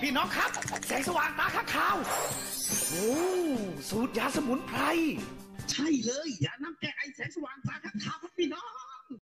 พี่น้องครับ แสงสว่างตาข้างขาว โอ้สูตรยาสมุนไพร ใช่เลยยาน้ำแก้ไอแสงสว่างตาข้างขาวพี่